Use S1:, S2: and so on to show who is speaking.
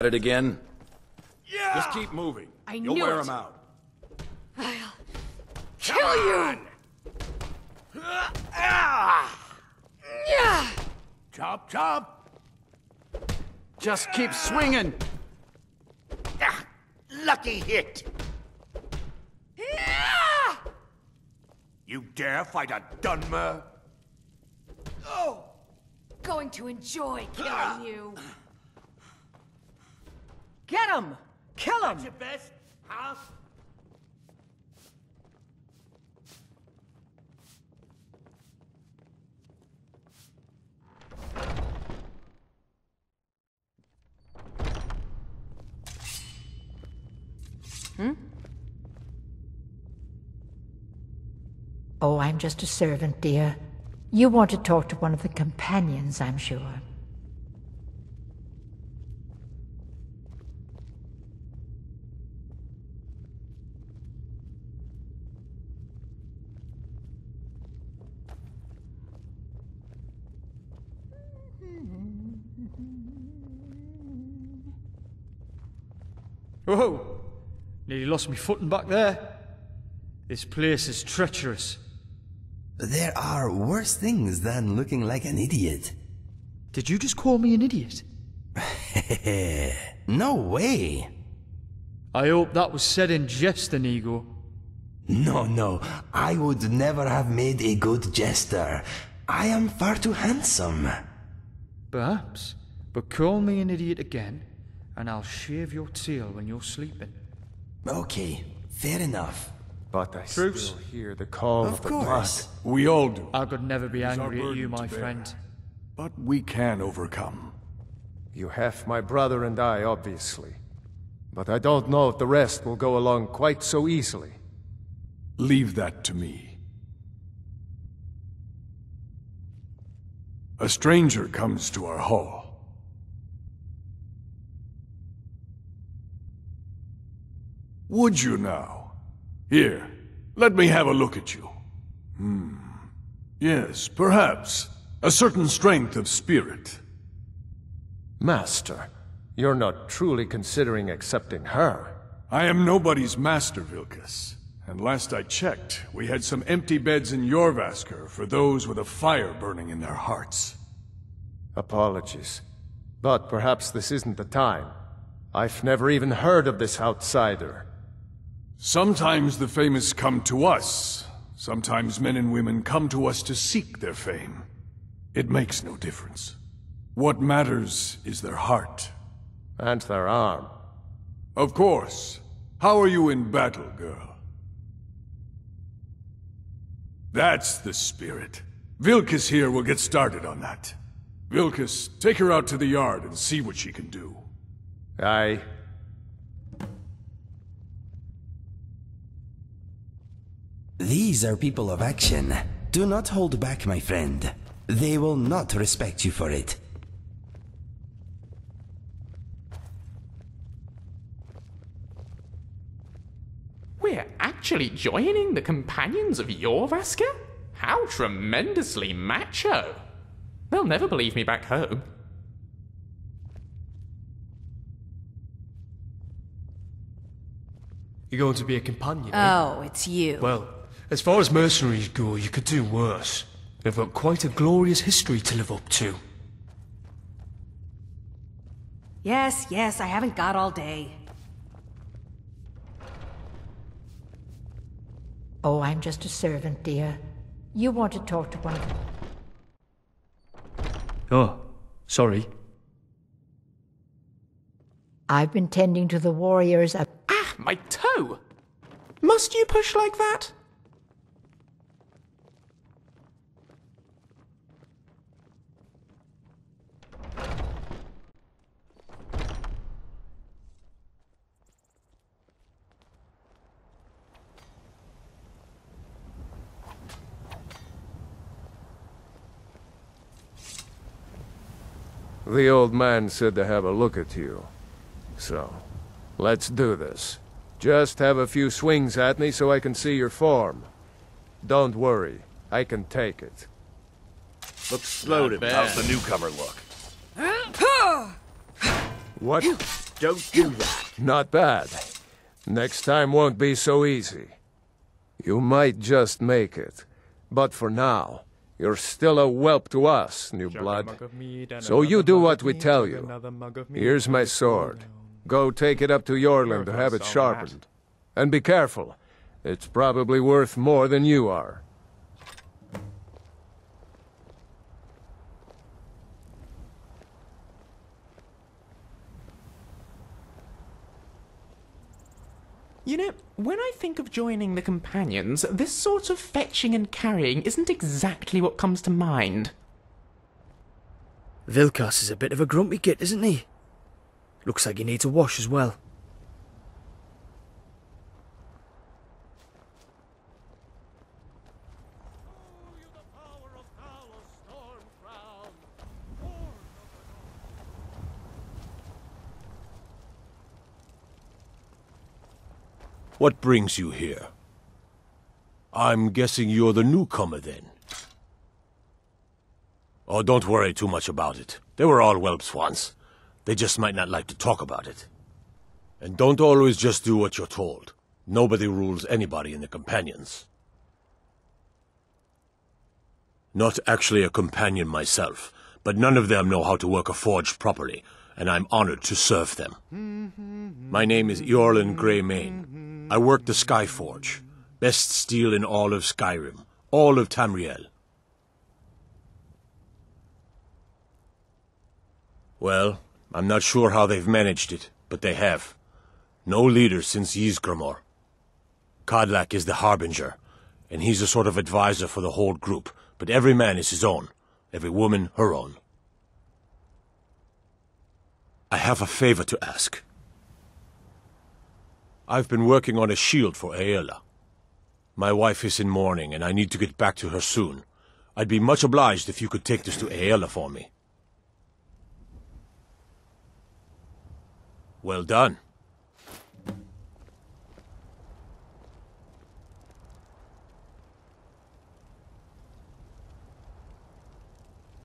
S1: At it again?
S2: Yeah!
S3: Just keep moving.
S4: I
S3: You'll
S4: knew
S3: wear
S4: it.
S3: them out.
S4: I'll kill you! Yeah!
S2: Chop, chop!
S3: Just keep swinging.
S2: Ah, lucky hit!
S4: Yeah!
S2: You dare fight a Dunmer?
S4: Oh! Going to enjoy killing you.
S5: Get him! Kill him!
S2: Your best, huh? Hmm?
S6: Oh, I'm just a servant, dear. You want to talk to one of the companions, I'm sure.
S7: Whoa! Nearly lost me footing back there. This place is treacherous.
S8: There are worse things than looking like an idiot.
S7: Did you just call me an idiot?
S8: No way.
S7: I hope that was said in jest, Inigo.
S8: No, no. I would never have made a good jester. I am far too handsome.
S7: Perhaps. But call me an idiot again, and I'll shave your tail when you're sleeping.
S8: Okay, fair enough.
S9: But I
S7: Truce.
S9: still hear the call of,
S8: Of
S9: the
S8: course.
S3: We all do.
S7: I could never be
S3: It's
S7: angry at you, my friend.
S3: But we can overcome.
S9: You have my brother and I, obviously. But I don't know if the rest will go along quite so easily.
S3: Leave that to me. A stranger comes to our hall. Would you now? Here, let me have a look at you. Hmm. Yes, perhaps. A certain strength of spirit.
S9: Master, you're not truly considering accepting her.
S3: I am nobody's master, Vilkas. And last I checked, we had some empty beds in Jorrvaskr for those with a fire burning in their hearts.
S9: Apologies. But perhaps this isn't the time. I've never even heard of this outsider.
S3: Sometimes the famous come to us. Sometimes men and women come to us to seek their fame. It makes no difference. What matters is their heart.
S9: And their arm.
S3: Of course. How are you in battle, girl? That's the spirit. Vilkas here will get started on that. Vilkas, take her out to the yard and see what she can do.
S9: Aye.
S8: These are people of action. Do not hold back, my friend. They will not respect you for it.
S10: We're actually joining the companions of Jorrvaskr? How tremendously macho! They'll never believe me back home.
S11: You're going to be a companion, eh?
S4: Oh, it's you.
S11: Well, as far as mercenaries go, you could do worse. They've got quite a glorious history to live up to.
S5: Yes, yes, I haven't got all day.
S6: Oh, I'm just a servant, dear. You want to talk to one of the...
S7: Oh, sorry.
S6: I've been tending to the warriors up...
S10: Ah, my toe! Must you push like that?
S9: The old man said to have a look at you. So, let's do this. Just have a few swings at me so I can see your form. Don't worry, I can take it.
S1: Looks slow to me.
S2: How's the newcomer look?
S9: What?
S2: Don't do that.
S9: Not bad. Next time won't be so easy. You might just make it. But for now, you're still a whelp to us, new blood. So you do what we tell you. Here's my sword. Go take it up to Eorlund to have it sharpened. And be careful. It's probably worth more than you are.
S10: You know, when I think of joining the companions, this sort of fetching and carrying isn't exactly what comes to mind.
S1: Vilkas is a bit of a grumpy git, isn't he? Looks like he needs a wash as well.
S12: What brings you here? I'm guessing you're the newcomer then. Oh, don't worry too much about it. They were all whelps once. They just might not like to talk about it. And don't always just do what you're told. Nobody rules anybody in the Companions. Not actually a companion myself, but none of them know how to work a forge properly, and I'm honored to serve them. Hmm, hmm, hmm. My name is Eorlund Greymane. I work the Skyforge. Best steel in all of Skyrim. All of Tamriel. Well, I'm not sure how they've managed it, but they have. No leader since Ysgramor. Kodlak is the Harbinger, and he's a sort of advisor for the whole group, but every man is his own. Every woman her own. I have a favor to ask. I've been working on a shield for Aela. My wife is in mourning, and I need to get back to her soon. I'd be much obliged if you could take this to Aela for me. Well done.